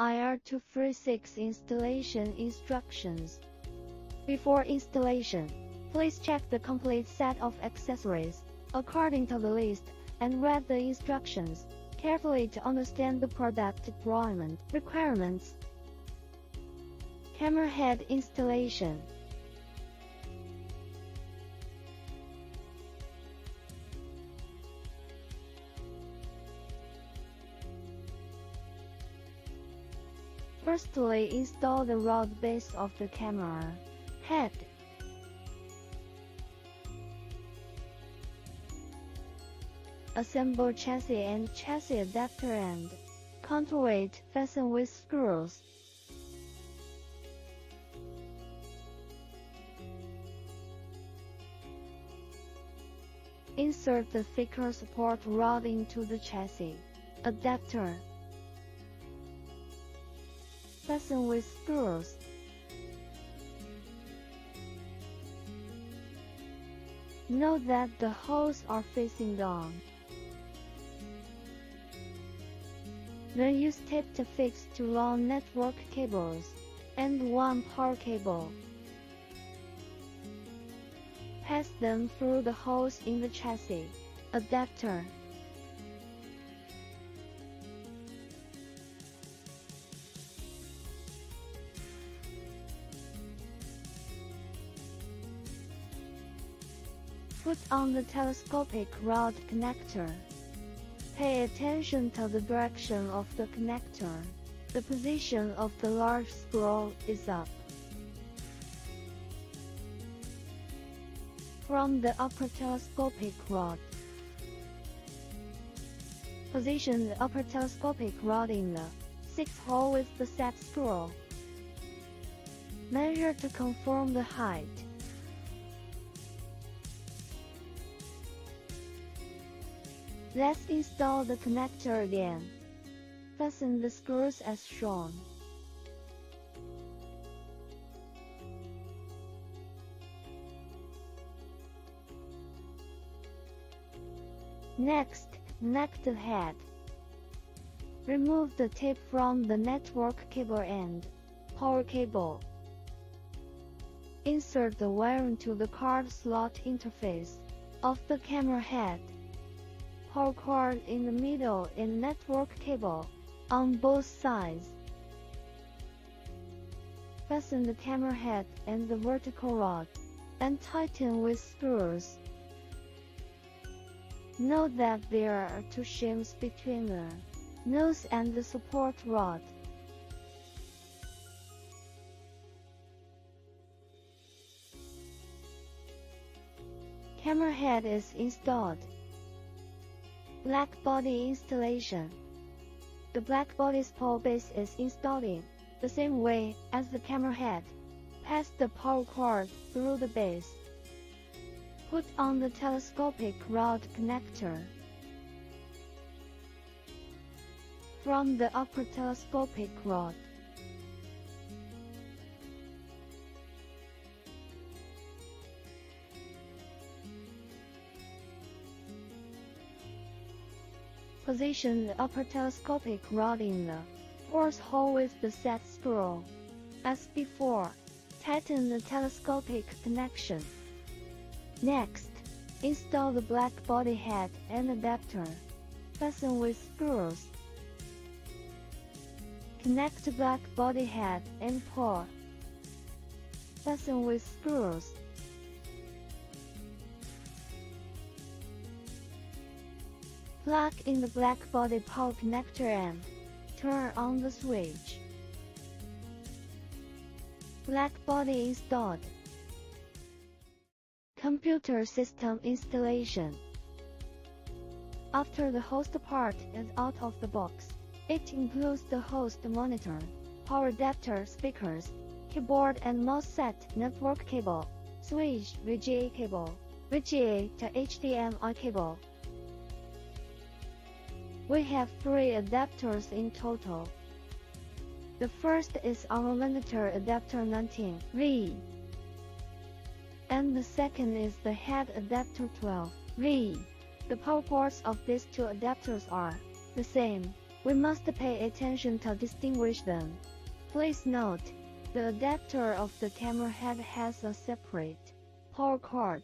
IR236 installation instructions. Before installation, please check the complete set of accessories according to the list and read the instructions carefully to understand the product deployment requirements. Camera head installation. Firstly, install the rod base of the camera head. Assemble chassis and chassis adapter and counterweight fasten with screws. Insert the thicker support rod into the chassis adapter. Fasten with screws. Note that the holes are facing down. Then use tape to fix two long network cables and one power cable. Pass them through the holes in the chassis adapter. Put on the telescopic rod connector. Pay attention to the direction of the connector. The position of the large screw is up. From the upper telescopic rod. Position the upper telescopic rod in the sixth hole with the set screw. Measure to confirm the height. Let's install the connector again. Fasten the screws as shown. Next, connect the head. Remove the tape from the network cable and power cable. Insert the wire into the card slot interface of the camera head power cord in the middle and network cable on both sides. Fasten the camera head and the vertical rod and tighten with screws. Note that there are two shims between the nose and the support rod. Camera head is installed. Black body installation. The black body spool base is installed the same way as the camera head. Pass the power cord through the base. Put on the telescopic rod connector. From the upper telescopic rod. Position the upper telescopic rod in the fourth hole with the set screw. As before, tighten the telescopic connection. Next, install the black body head and adapter. Fasten with screws. Connect black body head and pull. Fasten with screws. Plug in the black body power connector and turn on the switch. Black body installed. Computer system installation. After the host part is out of the box, it includes the host monitor, power adapter speakers, keyboard and mouse set, network cable, switch VGA cable, VGA to HDMI cable, we have three adapters in total. The first is our monitor adapter 19V. And the second is the head adapter 12V. The power ports of these two adapters are the same. We must pay attention to distinguish them. Please note, the adapter of the camera head has a separate power cord.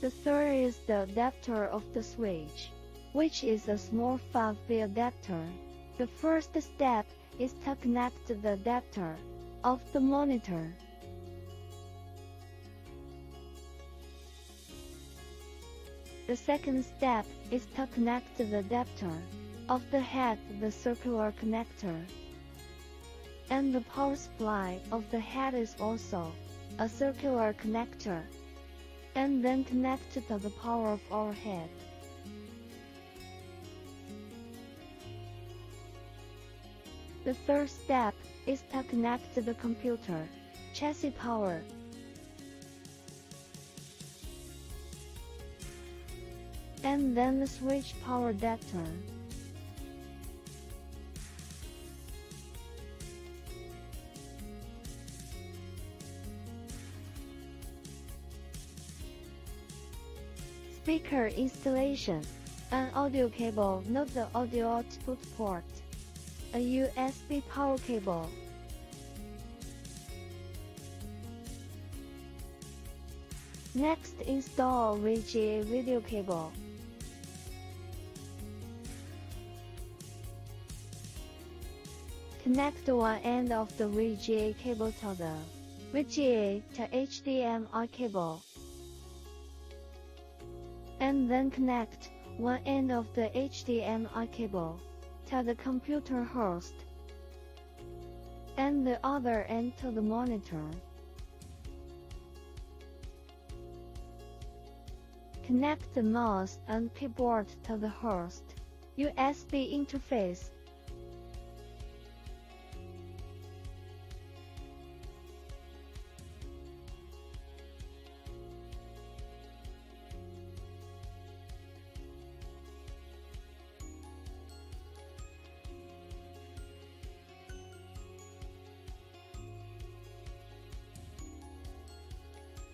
The third is the adapter of the switch, which is a small 5V adapter. The first step is to connect the adapter of the monitor. The second step is to connect the adapter of the head the circular connector. And the power supply of the head is also a circular connector. And then connect to the power of our head. The third step is to connect the computer chassis power. And then the switch power adapter. Speaker installation. An audio cable, not the audio output port. A USB power cable. Next install VGA video cable. Connect one end of the VGA cable to the VGA to HDMI cable. And then connect one end of the HDMI cable to the computer host and the other end to the monitor. Connect the mouse and keyboard to the host USB interface.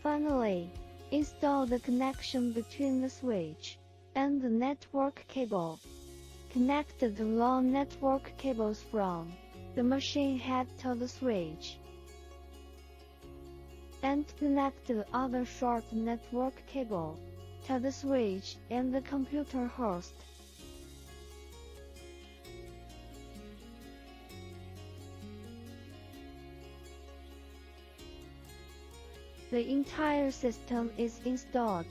Finally, install the connection between the switch and the network cable. Connect the long network cables from the machine head to the switch. And connect the other short network cable to the switch and the computer host. The entire system is installed.